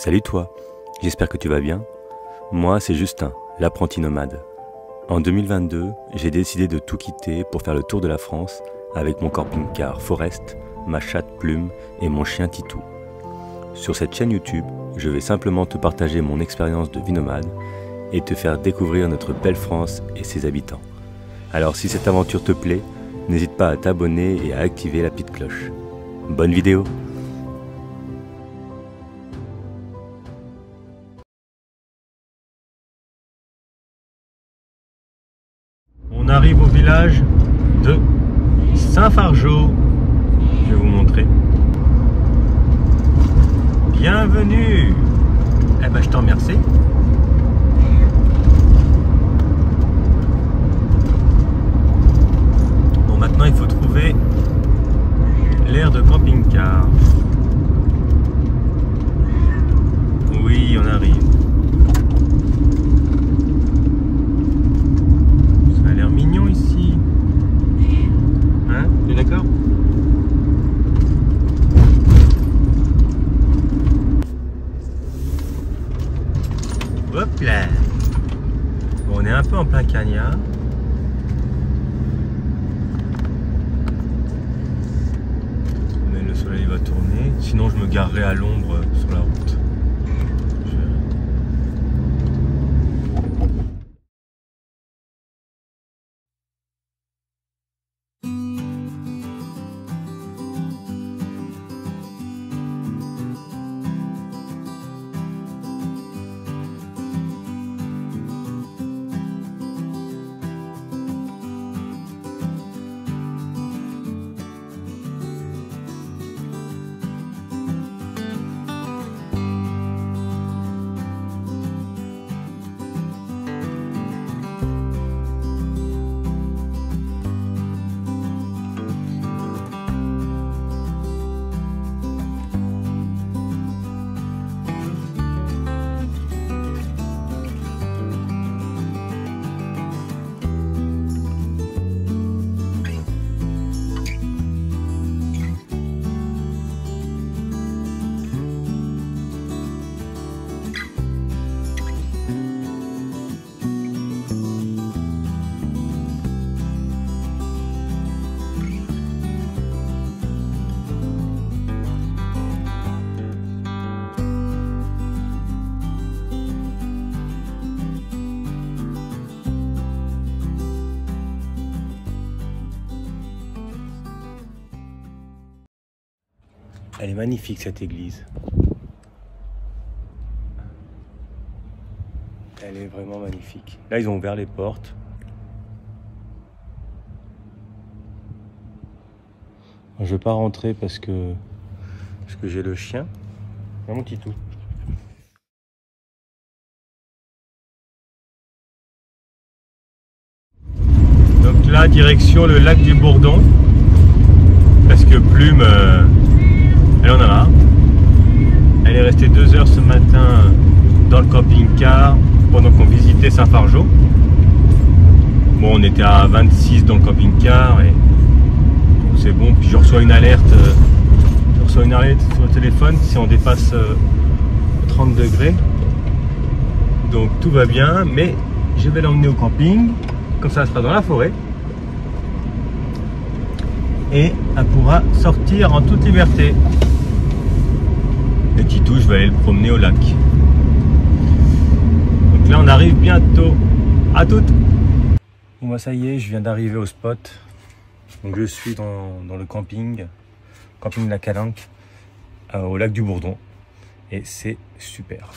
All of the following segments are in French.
Salut toi, j'espère que tu vas bien. Moi, c'est Justin, l'apprenti nomade. En 2022, j'ai décidé de tout quitter pour faire le tour de la France avec mon camping-car Forest, ma chatte Plume et mon chien Titou. Sur cette chaîne YouTube, je vais simplement te partager mon expérience de vie nomade et te faire découvrir notre belle France et ses habitants. Alors si cette aventure te plaît, n'hésite pas à t'abonner et à activer la petite cloche. Bonne vidéo de Saint-Fargeau. Je vais vous montrer. Bienvenue Eh ben je t'en remercie. Bon maintenant il faut trouver l'air de camping-car. Oui, on arrive. Ça a l'air mignon ici. D'accord Hop là Bon, On est un peu en plein cagnard. Mais le soleil va tourner. Sinon, je me garerai à l'ombre sur la route. Elle est magnifique cette église. Elle est vraiment magnifique. Là, ils ont ouvert les portes. Je vais pas rentrer parce que parce que j'ai le chien. Viens mon titou. Donc là, direction le lac du Bourdon. Parce que Plume, euh, elle en a marre. Elle est restée deux heures ce matin dans le camping-car pendant qu'on visitait Saint-Fargeau. Bon, on était à 26 dans le camping-car et c'est bon. Puis je reçois une alerte, euh, je reçois une alerte sur le téléphone si on dépasse euh, 30 degrés. Donc tout va bien, mais je vais l'emmener au camping, comme ça elle sera dans la forêt. Et elle pourra sortir en toute liberté. Et Titou, je vais aller le promener au lac. Donc là, on arrive bientôt. À toutes Bon bah ça y est, je viens d'arriver au spot. Donc je suis dans, dans le camping, camping La Calanque, euh, au lac du Bourdon. Et c'est super.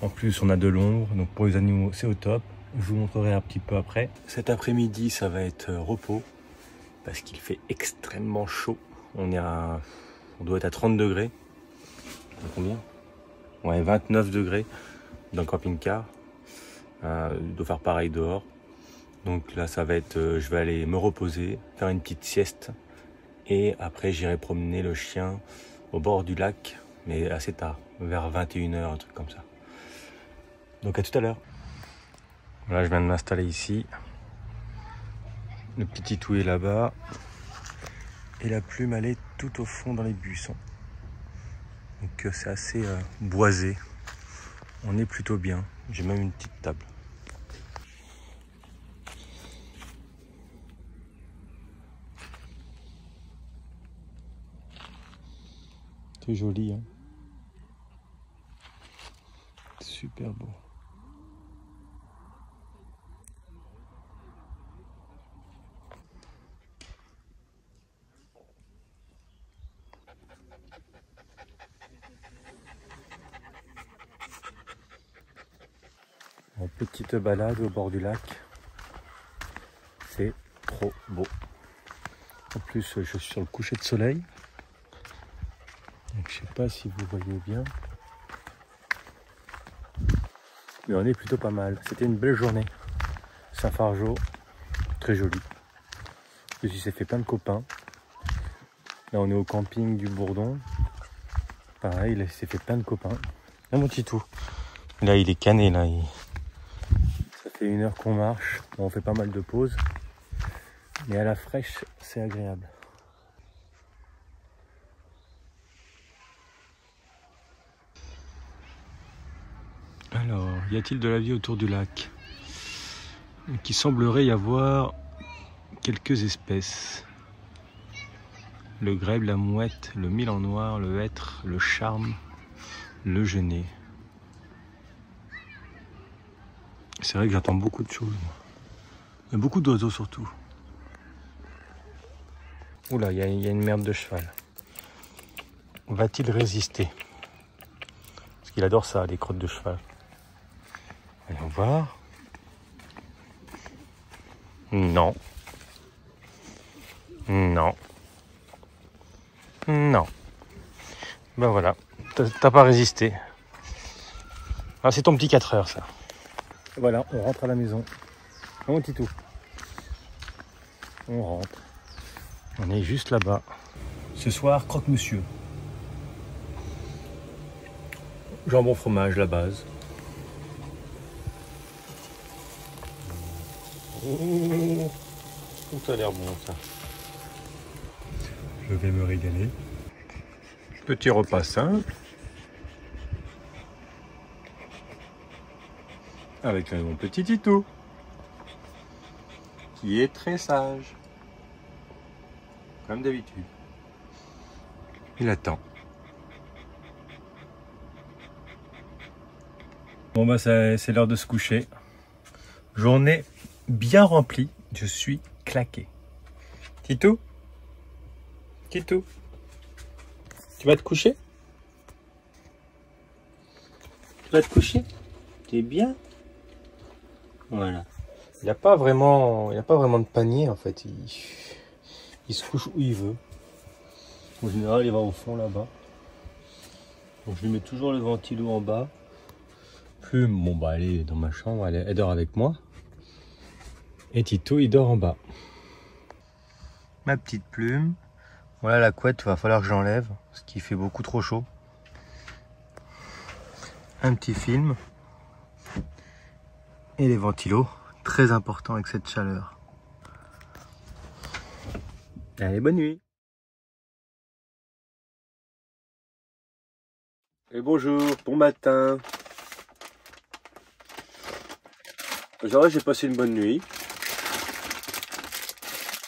En plus, on a de l'ombre, donc pour les animaux, c'est au top. Je vous montrerai un petit peu après. Cet après-midi, ça va être euh, repos parce qu'il fait extrêmement chaud. On à, doit être à 30 degrés. Combien? Ouais, 29 degrés dans le camping-car. Euh, il doit faire pareil dehors. Donc là, ça va être, euh, je vais aller me reposer, faire une petite sieste, et après j'irai promener le chien au bord du lac, mais assez tard, vers 21h, un truc comme ça. Donc à tout à l'heure. Voilà, je viens de m'installer ici. Le petit tout est là-bas. Et la plume, elle est tout au fond dans les buissons. Donc euh, c'est assez euh, boisé. On est plutôt bien. J'ai même une petite table. C'est joli, hein Super beau. Petite balade au bord du lac. C'est trop beau. En plus, je suis sur le coucher de soleil. Je sais pas si vous voyez bien. Mais on est plutôt pas mal. C'était une belle journée. Saint-Fargeau, très joli. Je s'est fait plein de copains. Là, on est au camping du Bourdon. Pareil, il s'est fait plein de copains. Là, mon tout. Là, il est cané, là. Ça fait une heure qu'on marche. on fait pas mal de pauses. Mais à la fraîche, c'est agréable. Alors, y a-t-il de la vie autour du lac? Qui semblerait y avoir quelques espèces. Le grèbe, la mouette, le mille en noir, le hêtre, le charme, le genêt. C'est vrai que j'entends beaucoup de choses. Il y a beaucoup d'oiseaux surtout. Oula, il y, a une merde de cheval. Va-t-il résister? Parce qu'il adore ça, les crottes de cheval. Allons voir. Non. Non. Non. Ben voilà, t'as pas résisté. Ah, c'est ton petit 4 heures ça. Voilà, on rentre à la maison. Mon Titou. On rentre. On est juste là-bas. Ce soir, croque-monsieur. Jambon fromage, la base. Oh, ça a l'air bon ça. Je vais me régaler. Petit repas simple. Avec mon petit Tito, qui est très sage, comme d'habitude. Il attend. Bon bah c'est l'heure de se coucher. Journée bien remplie, je suis claqué. Tito? Tito? Tu vas te coucher? Tu vas te coucher? T'es bien? Voilà. Il n'y a pas vraiment, il a pas vraiment de panier en fait. Il, se couche où il veut. En général, il va au fond là-bas. Donc je lui mets toujours le ventilo en bas. Plume, bon bah elle est dans ma chambre, elle, elle dort avec moi. Et Tito, il dort en bas. Ma petite plume. Voilà la couette, il va falloir que j'enlève, parce qu'il fait beaucoup trop chaud. Un petit film et les ventilos, très important avec cette chaleur. Allez, bonne nuit Et bonjour, bon matin Aujourd'hui j'ai passé une bonne nuit.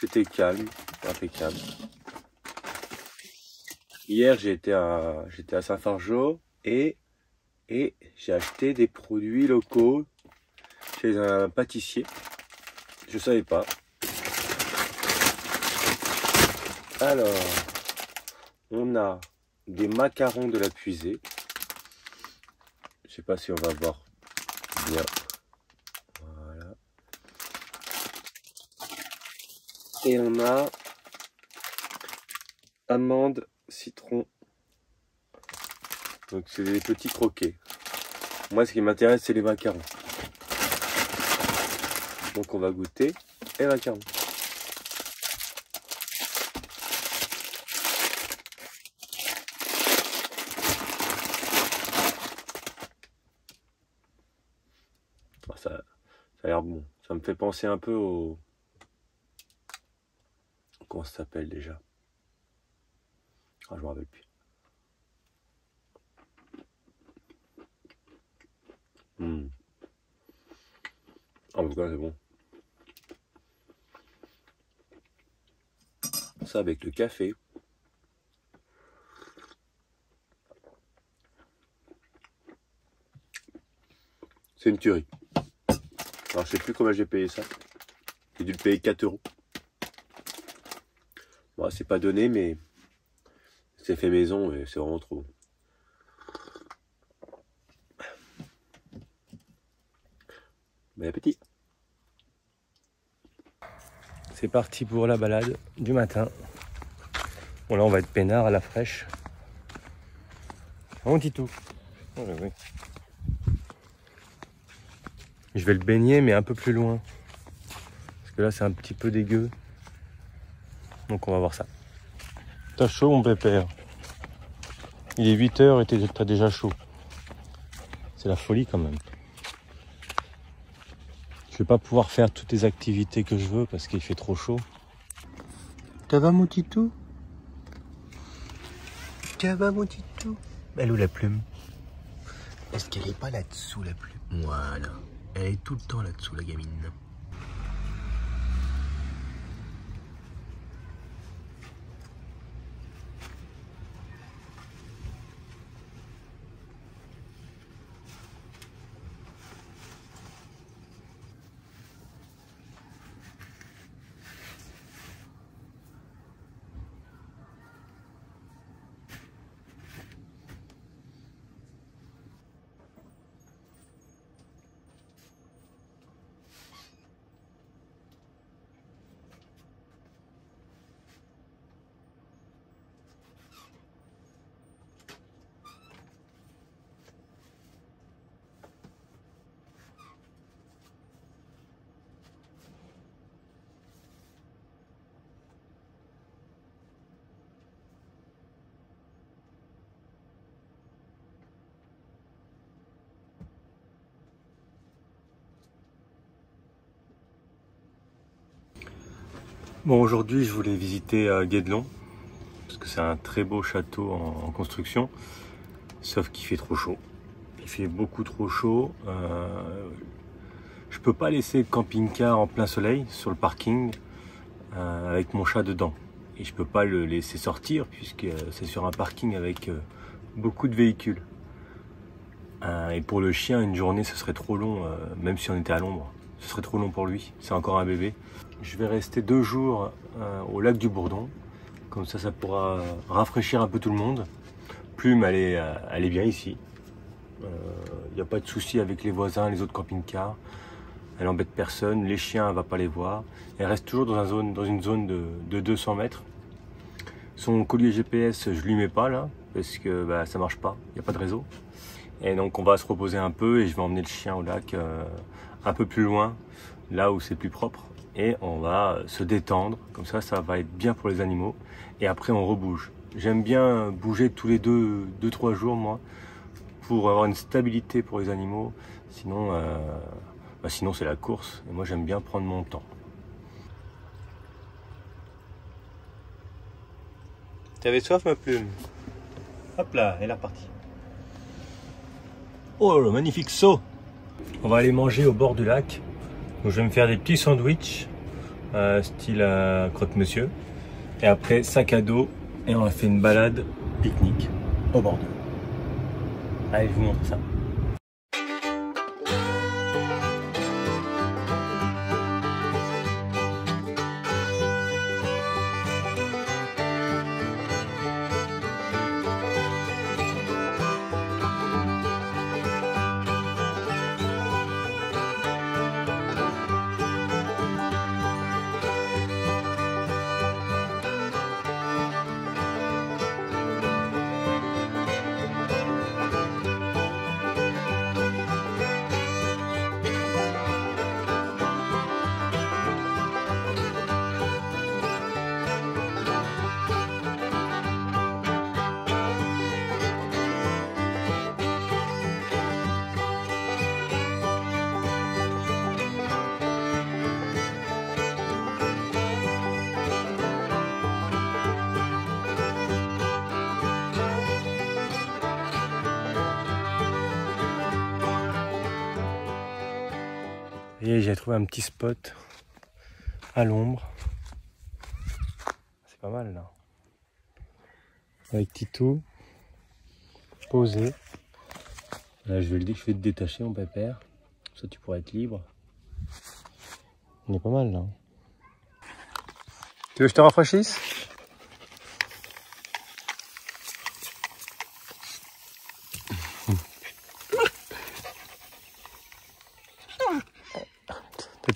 C'était calme, impeccable. Hier j'étais à à Saint-Fargeau et j'ai acheté des produits locaux chez un pâtissier. Je savais pas. Alors, on a des macarons de la puisée. Je sais pas si on va voir bien. Voilà. Et on a amandes, citron. Donc c'est des petits croquets. Moi ce qui m'intéresse c'est les macarons. Donc on va goûter et macaron. Ah, ça, ça a l'air bon. Ça me fait penser un peu au... Comment ça s'appelle déjà? Ah, je me rappelle plus. Hmm. En tout cas, c'est bon. Ça avec le café. C'est une tuerie. Alors je sais plus comment j'ai payé ça. J'ai dû le payer 4 euros. Bon, c'est pas donné, mais c'est fait maison et c'est vraiment trop. Bon appétit. C'est parti pour la balade du matin. Bon là on va être peinard à la fraîche. Un petit tout. Oh oui. Je vais le baigner mais un peu plus loin. Parce que là c'est un petit peu dégueu. Donc on va voir ça. T'as chaud mon pépère Il est 8h et t'as déjà chaud. C'est la folie quand même. Je vais pas pouvoir faire toutes les activités que je veux parce qu'il fait trop chaud. Ça va mon titou? Ça va mon titou? Elle où la plume? Est-ce qu'elle est pas là-dessous la plume Voilà. Elle est tout le temps là-dessous la gamine. Bon, aujourd'hui, je voulais visiter euh, Guédelon, parce que c'est un très beau château en, construction, sauf qu'il fait trop chaud. Il fait beaucoup trop chaud. Euh, je peux pas laisser le camping-car en plein soleil sur le parking euh, avec mon chat dedans. Et je peux pas le laisser sortir puisque c'est sur un parking avec beaucoup de véhicules. et pour le chien, une journée, ce serait trop long, même si on était à l'ombre. Ce serait trop long pour lui. C'est encore un bébé. Je vais rester deux jours euh, au lac du Bourdon. Comme ça, ça pourra rafraîchir un peu tout le monde. Plume, elle est, euh, bien ici. Il euh, n'y a pas de souci avec les voisins, les autres camping-cars. Elle embête personne. Les chiens, elle va pas les voir. Elle reste toujours dans, une zone de, 200 mètres. Son collier GPS, je lui mets pas là, parce que bah, ça marche pas. Il n'y a pas de réseau. Et donc on va se reposer un peu et je vais emmener le chien au lac un peu plus loin, là où c'est plus propre et on va se détendre. Comme ça, ça va être bien pour les animaux. Et après, on rebouge. J'aime bien bouger tous les deux, deux, trois jours, moi, pour avoir une stabilité pour les animaux. Sinon, euh, bah sinon c'est la course. Et moi, j'aime bien prendre mon temps. T'avais soif, ma plume? Hop là, elle est repartie. Oh, le magnifique saut On va aller manger au bord du lac. Donc je vais me faire des petits sandwichs, euh, style euh, croque-monsieur. Et après, sac à dos. Et on a fait une balade pique-nique au bord de l'eau. Allez, je vous montre ça. Et j'ai trouvé un petit spot à l'ombre. C'est pas mal là. Avec Tito, posé. Là, je vais, le, je vais te détacher mon pépère. Ça, tu pourras être libre. On est pas mal là. Tu veux que je te rafraîchisse?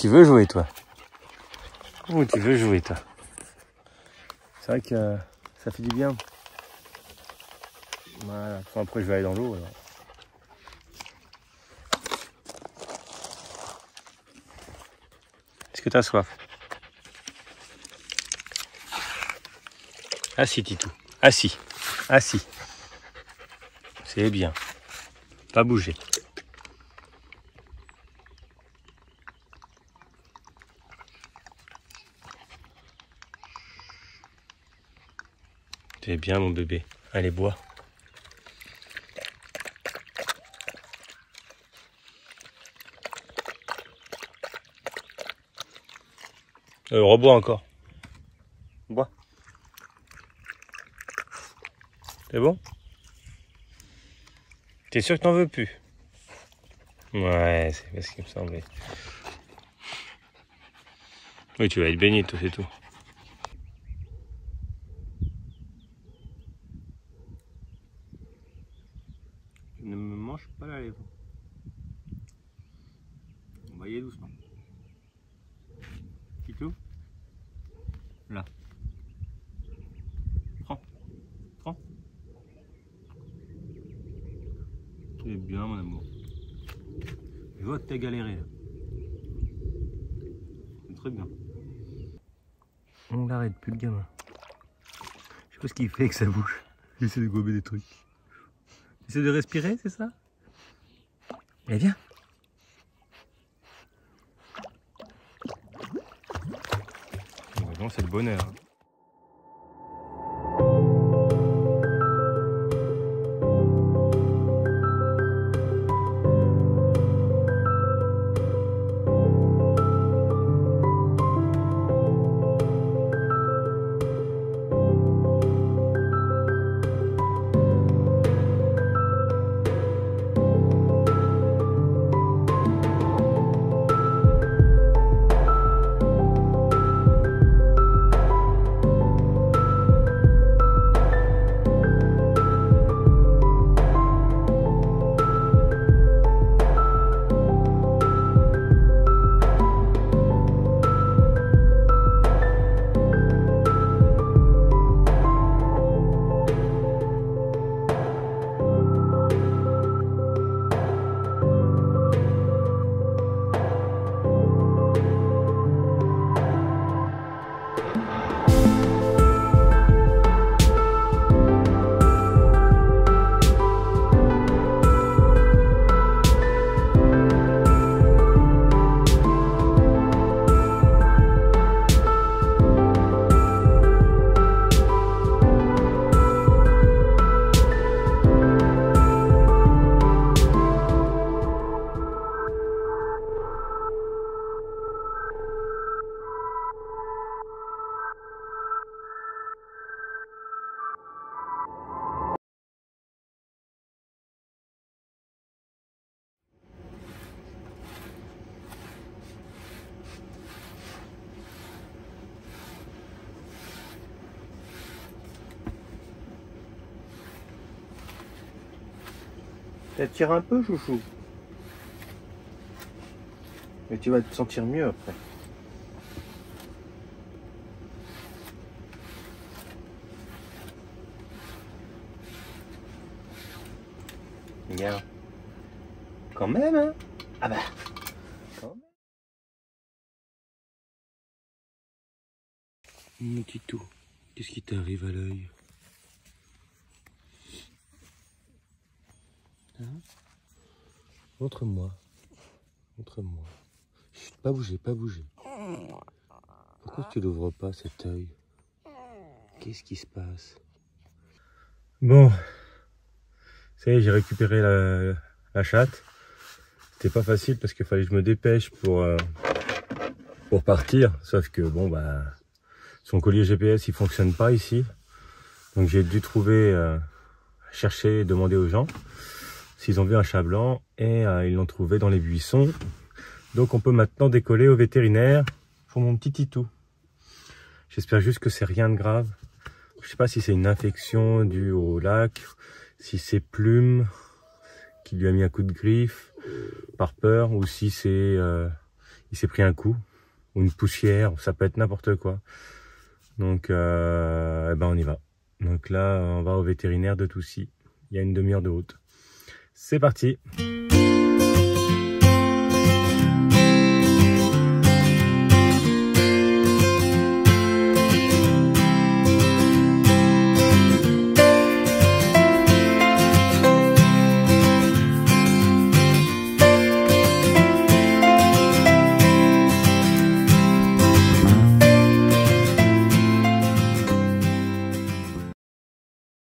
Tu veux jouer toi Ou tu veux jouer toi C'est vrai que euh, ça fait du bien. Voilà, après je vais aller dans l'eau. Est-ce que tu as soif Assis Titou, assis, assis. C'est bien. Pas bouger. Tu es bien mon bébé. Allez, bois. Euh, rebois encore. Bois. C'est bon? T'es sûr que t'en veux plus? Ouais, c'est ce qu'il me semblait. Oui, tu vas être baigné, toi, c'est tout. Mange pas la lèvre. On va y aller doucement. Tito Là. Prends. Prends. C'est bien mon amour. Je vois que galéré là. C'est très bien. On l'arrête plus le gamin. Je sais pas ce qu'il fait avec sa bouche. Il essaie de gober des trucs. Il essaie de respirer, c'est ça? Eh viens. c'est le bonheur. Tire un peu, chouchou. Et tu vas te sentir mieux après. Regarde. Quand même, hein Ah bah. Quand même. Mon petit tout, qu'est-ce qui t'arrive à l'œil Hein Montre-moi. Montre-moi. Pas bouger, pas bouger. Pourquoi tu l'ouvres pas cet œil? Qu'est-ce qui se passe? Bon, ça y est, j'ai récupéré la, chatte. C'était pas facile parce qu'il fallait que je me dépêche pour, euh, partir. Sauf que bon, bah, son collier GPS, il fonctionne pas ici. Donc j'ai dû trouver, euh, chercher, demander aux gens s'ils ont vu un chat blanc et euh, ils l'ont trouvé dans les buissons. Donc on peut maintenant décoller au vétérinaire pour mon petit titou. J'espère juste que c'est rien de grave. Je sais pas si c'est une infection due au lac, si c'est plume qui lui a mis un coup de griffe par peur ou si c'est euh, il s'est pris un coup ou une poussière, ça peut être n'importe quoi. Donc euh, eh ben on y va. Donc là on va au vétérinaire de Toussy. Il y a une demi-heure de route. C'est parti.